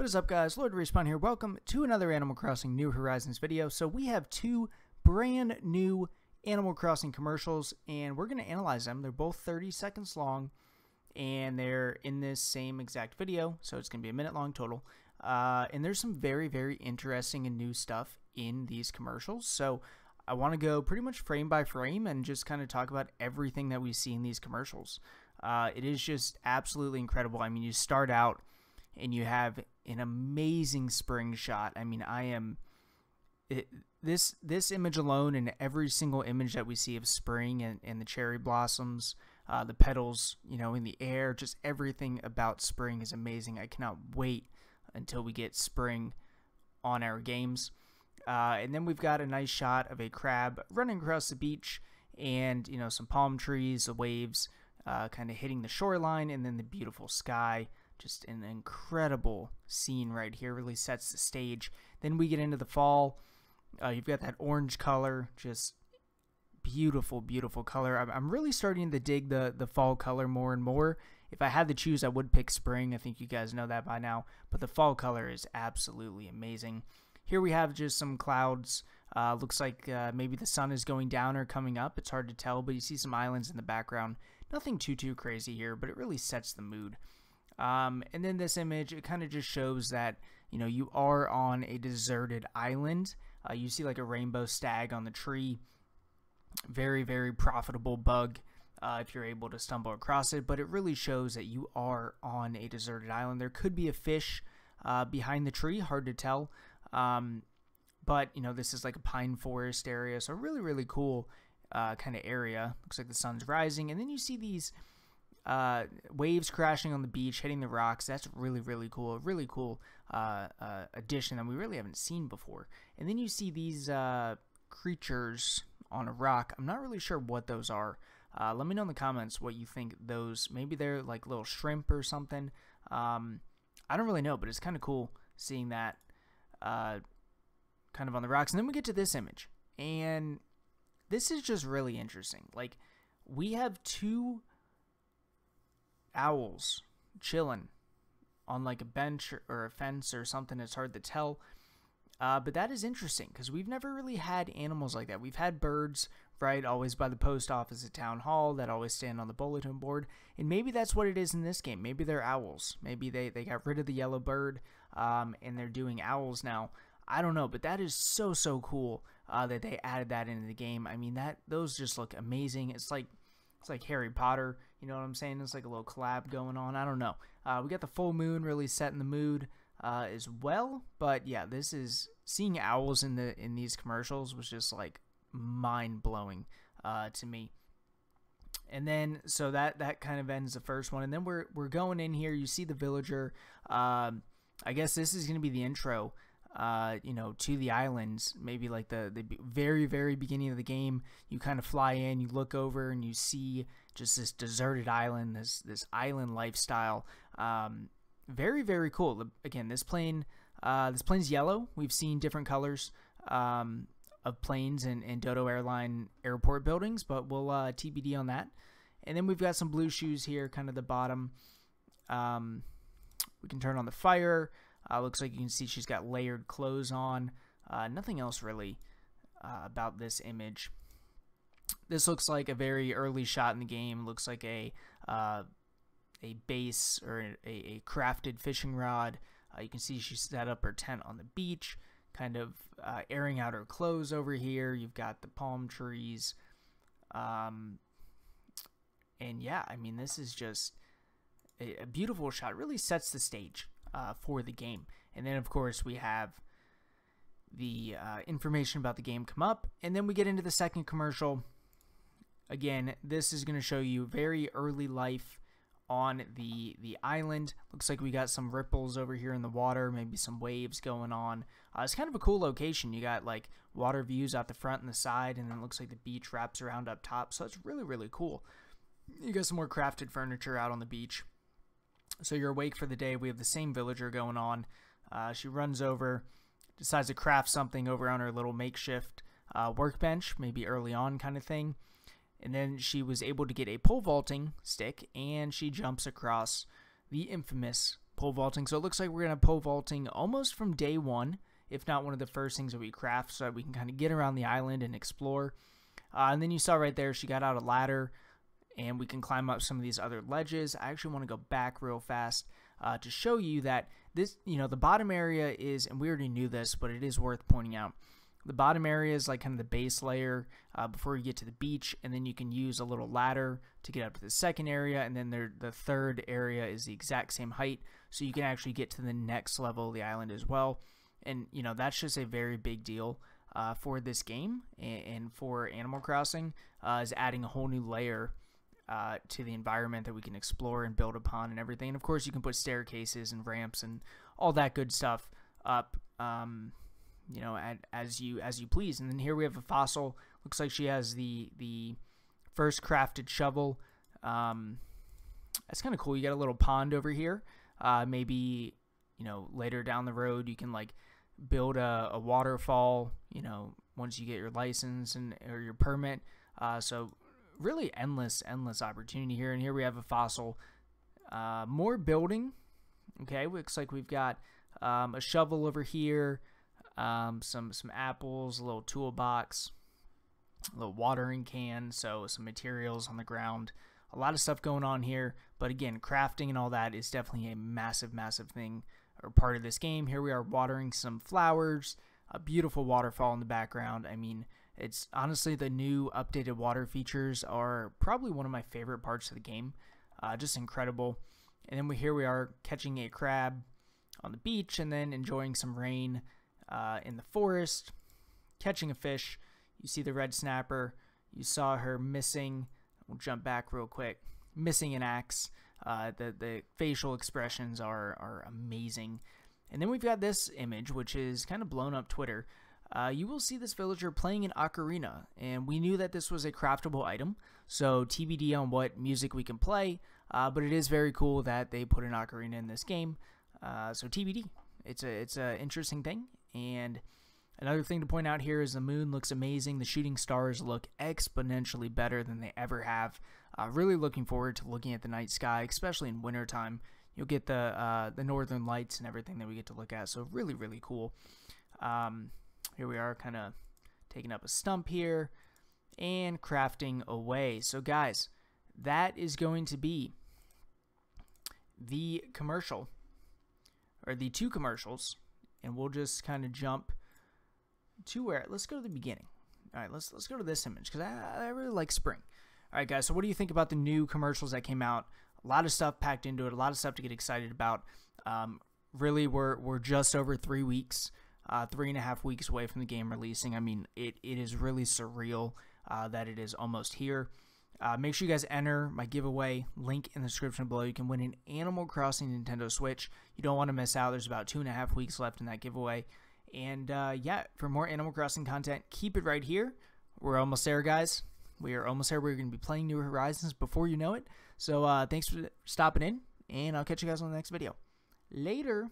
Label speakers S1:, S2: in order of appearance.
S1: What is up guys, Lord Respawn here. Welcome to another Animal Crossing New Horizons video. So we have two brand new Animal Crossing commercials and we're going to analyze them. They're both 30 seconds long and they're in this same exact video. So it's going to be a minute long total. Uh, and there's some very, very interesting and new stuff in these commercials. So I want to go pretty much frame by frame and just kind of talk about everything that we see in these commercials. Uh, it is just absolutely incredible. I mean, you start out and you have an amazing spring shot. I mean, I am it, this this image alone and every single image that we see of spring and, and the cherry blossoms, uh, the petals, you know, in the air, just everything about spring is amazing. I cannot wait until we get spring on our games. Uh, and then we've got a nice shot of a crab running across the beach and, you know, some palm trees, the waves uh, kind of hitting the shoreline, and then the beautiful sky just an incredible scene right here. Really sets the stage. Then we get into the fall. Uh, you've got that orange color, just beautiful, beautiful color. I'm, I'm really starting to dig the the fall color more and more. If I had to choose, I would pick spring. I think you guys know that by now. But the fall color is absolutely amazing. Here we have just some clouds. Uh, looks like uh, maybe the sun is going down or coming up. It's hard to tell, but you see some islands in the background. Nothing too, too crazy here, but it really sets the mood. Um, and then this image, it kind of just shows that, you know, you are on a deserted island. Uh, you see like a rainbow stag on the tree. Very, very profitable bug uh, if you're able to stumble across it. But it really shows that you are on a deserted island. There could be a fish uh, behind the tree, hard to tell. Um, but, you know, this is like a pine forest area. So really, really cool uh, kind of area. Looks like the sun's rising. And then you see these uh, waves crashing on the beach, hitting the rocks. That's really, really cool. A really cool uh, uh, addition that we really haven't seen before. And then you see these uh, creatures on a rock. I'm not really sure what those are. Uh, let me know in the comments what you think those. Maybe they're like little shrimp or something. Um, I don't really know, but it's kind of cool seeing that uh, kind of on the rocks. And then we get to this image, and this is just really interesting. Like we have two owls chilling on like a bench or a fence or something. It's hard to tell. Uh, but that is interesting because we've never really had animals like that. We've had birds, right, always by the post office at town hall that always stand on the bulletin board. And maybe that's what it is in this game. Maybe they're owls. Maybe they, they got rid of the yellow bird um, and they're doing owls now. I don't know, but that is so, so cool uh, that they added that into the game. I mean, that those just look amazing. It's like it's like Harry Potter. You know what I'm saying? It's like a little collab going on. I don't know. Uh, we got the full moon really setting the mood uh, as well. But yeah, this is seeing owls in the in these commercials was just like mind blowing uh, to me. And then so that that kind of ends the first one, and then we're we're going in here. You see the villager. Um, I guess this is going to be the intro uh, you know, to the islands, maybe like the, the very, very beginning of the game, you kind of fly in, you look over and you see just this deserted island, this, this island lifestyle. Um, very, very cool. Again, this plane, uh, this plane's yellow. We've seen different colors, um, of planes and, and Dodo airline airport buildings, but we'll, uh, TBD on that. And then we've got some blue shoes here, kind of the bottom. Um, we can turn on the fire. Uh, looks like you can see she's got layered clothes on. Uh, nothing else really uh, about this image. This looks like a very early shot in the game. Looks like a uh, a base or a, a crafted fishing rod. Uh, you can see she set up her tent on the beach, kind of uh, airing out her clothes over here. You've got the palm trees. Um, and yeah, I mean, this is just a, a beautiful shot. Really sets the stage uh, for the game. And then, of course, we have the uh, information about the game come up. And then we get into the second commercial. Again, this is going to show you very early life on the the island. Looks like we got some ripples over here in the water, maybe some waves going on. Uh, it's kind of a cool location. You got like water views out the front and the side, and then it looks like the beach wraps around up top. So it's really really cool. You got some more crafted furniture out on the beach. So you're awake for the day. We have the same villager going on. Uh, she runs over, decides to craft something over on her little makeshift uh, workbench, maybe early on kind of thing. And then she was able to get a pole vaulting stick and she jumps across the infamous pole vaulting. So it looks like we're going to pole vaulting almost from day one, if not one of the first things that we craft, so that we can kind of get around the island and explore. Uh, and then you saw right there, she got out a ladder, and we can climb up some of these other ledges. I actually want to go back real fast uh, to show you that this, you know, the bottom area is, and we already knew this, but it is worth pointing out. The bottom area is like kind of the base layer uh, before you get to the beach, and then you can use a little ladder to get up to the second area, and then there, the third area is the exact same height, so you can actually get to the next level of the island as well. And you know that's just a very big deal uh, for this game and, and for Animal Crossing uh, is adding a whole new layer uh, to the environment that we can explore and build upon and everything. And of course, you can put staircases and ramps and all that good stuff up, um, you know, as you as you please. And then here we have a fossil. Looks like she has the the first crafted shovel. Um, that's kind of cool. You got a little pond over here. Uh, maybe you know later down the road you can like build a, a waterfall. You know, once you get your license and or your permit. Uh, so really endless, endless opportunity here. And here we have a fossil. Uh, more building. Okay, looks like we've got um, a shovel over here, um, some some apples, a little toolbox, a little watering can, so some materials on the ground. A lot of stuff going on here, but again, crafting and all that is definitely a massive, massive thing or part of this game. Here we are watering some flowers, a beautiful waterfall in the background. I mean, it's honestly the new updated water features are probably one of my favorite parts of the game. Uh, just incredible. And then we here we are catching a crab on the beach and then enjoying some rain uh, in the forest, catching a fish. You see the red snapper. You saw her missing. We'll jump back real quick. Missing an axe. Uh, the the facial expressions are are amazing. And then we've got this image, which is kind of blown up Twitter uh, you will see this villager playing an ocarina, and we knew that this was a craftable item, so TBD on what music we can play, uh, but it is very cool that they put an ocarina in this game, uh, so TBD. It's a it's an interesting thing, and another thing to point out here is the moon looks amazing. The shooting stars look exponentially better than they ever have. Uh, really looking forward to looking at the night sky, especially in wintertime. You'll get the uh, the northern lights and everything that we get to look at, so really really cool. Um, here we are kind of taking up a stump here and crafting away. So guys, that is going to be the commercial or the two commercials and we'll just kind of jump to where let's go to the beginning. All right, let's let's go to this image because I, I really like spring. All right, guys. So what do you think about the new commercials that came out? A lot of stuff packed into it. A lot of stuff to get excited about. Um, really, we're we're just over three weeks uh, three and a half weeks away from the game releasing. I mean, it, it is really surreal uh, that it is almost here. Uh, make sure you guys enter my giveaway link in the description below. You can win an Animal Crossing Nintendo Switch. You don't want to miss out. There's about two and a half weeks left in that giveaway. And uh, yeah, for more Animal Crossing content, keep it right here. We're almost there, guys. We are almost there. We're going to be playing New Horizons before you know it. So uh, thanks for stopping in, and I'll catch you guys on the next video. Later.